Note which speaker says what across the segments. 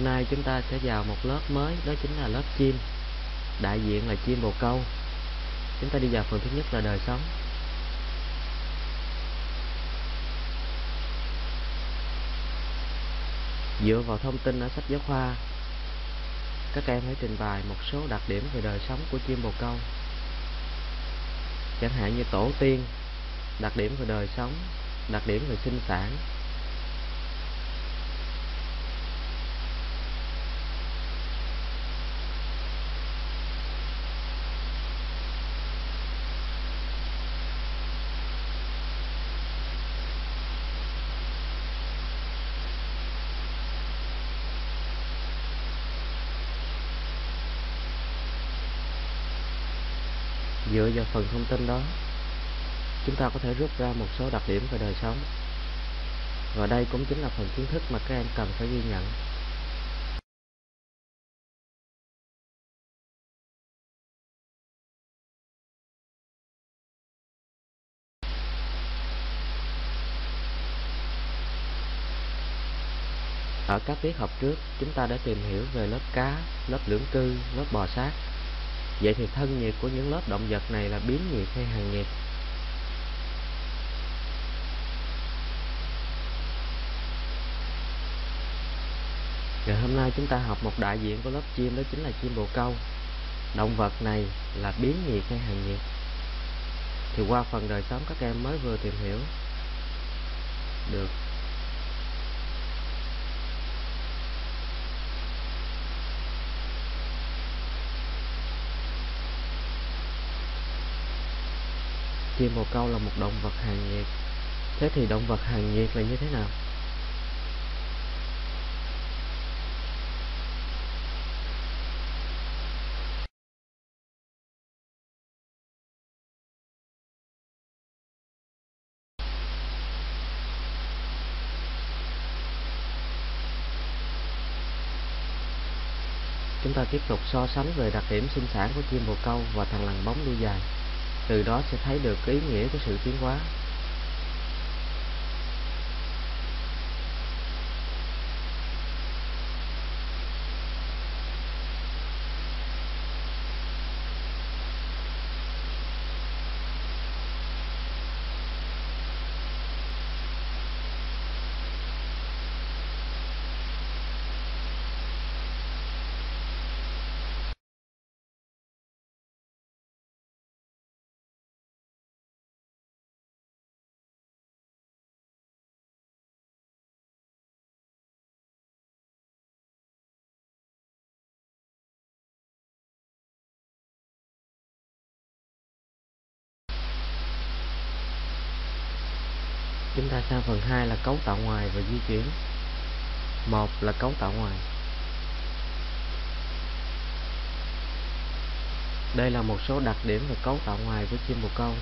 Speaker 1: Hôm nay chúng ta sẽ vào một lớp mới, Đó chính là lớp chim. Đại diện là chim bồ câu. Chúng ta đi vào phần thứ nhất là đời sống. Dựa vào thông tin ở sách giáo khoa, Các em hãy trình bày một số đặc điểm về đời sống của chim bồ câu. Chẳng hạn như tổ tiên, Đặc điểm về đời sống, Đặc điểm về sinh sản. Dựa vào phần thông tin đó Chúng ta có thể rút ra một số đặc điểm về đời sống. Và đây cũng chính là phần kiến thức mà các em cần phải ghi nhận. Ở các tiết học trước, chúng ta đã tìm hiểu về lớp cá, lớp lưỡng cư, lớp bò sát. Vậy thì thân nhiệt của những lớp động vật này là biến nhiệt hay hàng nhiệt? Ngày hôm nay chúng ta học một đại diện của lớp chim, đó chính là chim bồ câu. Động vật này là biến nhiệt hay hàng nhiệt? Thì qua phần đời sống, các em mới vừa tìm hiểu chim bồ câu là một động vật hàng nhiệt. Thế thì động vật hàng nhiệt là như thế nào? Chúng ta tiếp tục so sánh về đặc điểm sinh sản của chim bồ câu và thằn lằn bóng đuôi dài từ đó sẽ thấy được ý nghĩa của sự tiến hóa. Chúng ta sang phần 2 là cấu tạo ngoài và di chuyển. Một là cấu tạo ngoài. Đây là một số đặc điểm về cấu tạo ngoài của chim bồ câu.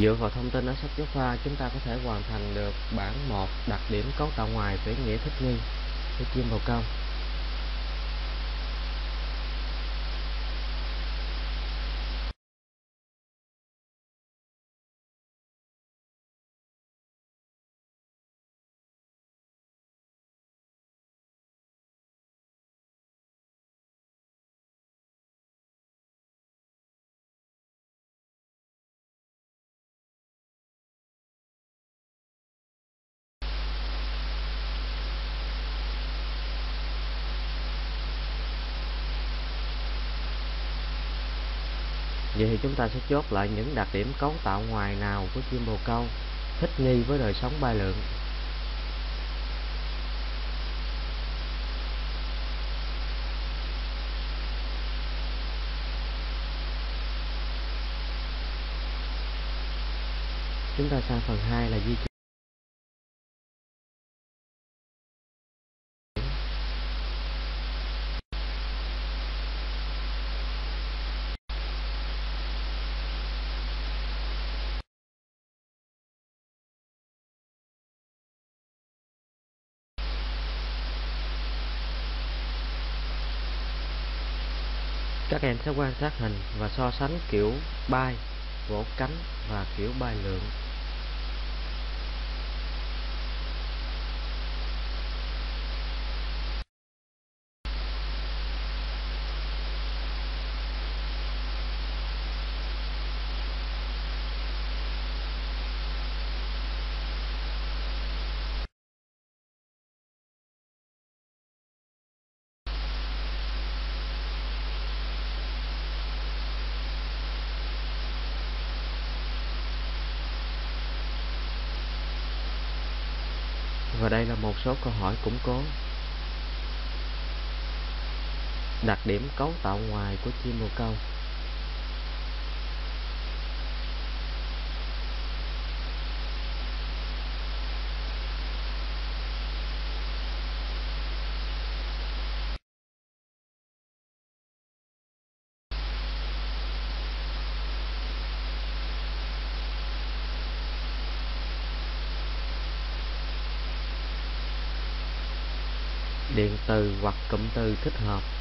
Speaker 1: Dựa vào thông tin ở sách giáo khoa, chúng ta có thể hoàn thành được bản 1 đặc điểm cấu tạo ngoài với nghĩa thích nghi của chim bồ câu. Vậy thì chúng ta sẽ chốt lại những đặc điểm cấu tạo ngoài nào của chim bồ câu, thích nghi với đời sống bay lượn. Chúng ta sang phần 2 là di chuyển. Các em sẽ quan sát hình và so sánh kiểu bay, vỗ cánh và kiểu bay lượn. Và đây là một số câu hỏi củng cố. Đặc điểm cấu tạo ngoài của chim bồ câu. Điện từ hoặc cụm từ thích hợp.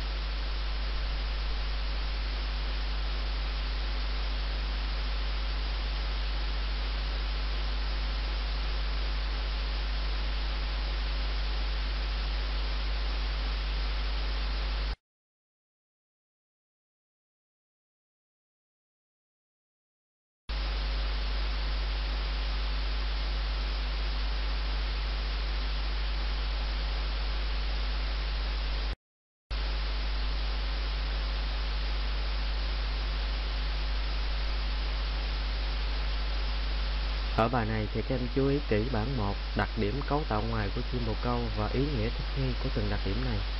Speaker 1: Ở bài này thì các em chú ý kỹ bản 1 đặc điểm cấu tạo ngoài của chim bồ câu và ý nghĩa thích nghi của từng đặc điểm này.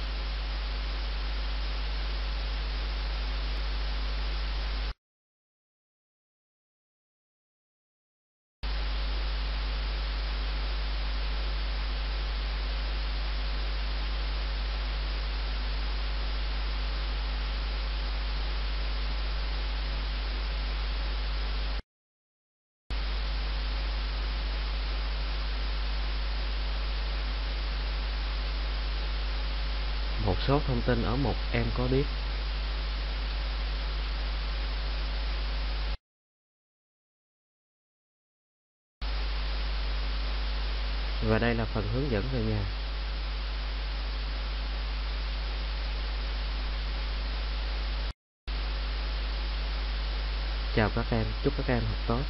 Speaker 1: Số thông tin ở mục em có biết. Và đây là phần hướng dẫn về nhà. Chào các em, chúc các em học tốt.